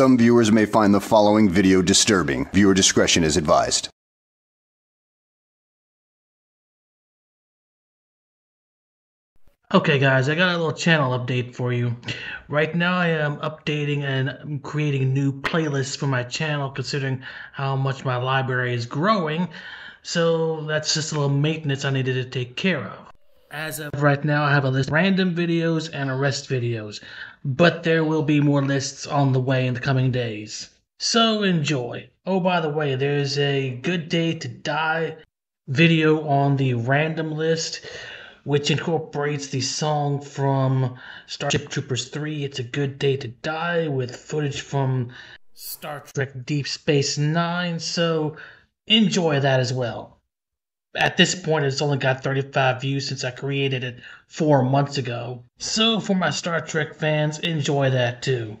Some viewers may find the following video disturbing. Viewer discretion is advised. Okay, guys, I got a little channel update for you. Right now, I am updating and creating new playlists for my channel, considering how much my library is growing. So that's just a little maintenance I needed to take care of. As of right now, I have a list of random videos and arrest videos, but there will be more lists on the way in the coming days. So enjoy. Oh, by the way, there's a Good Day to Die video on the random list which incorporates the song from Starship Troopers 3, It's a Good Day to Die, with footage from Star Trek Deep Space Nine. So enjoy that as well. At this point, it's only got 35 views since I created it four months ago. So for my Star Trek fans, enjoy that too.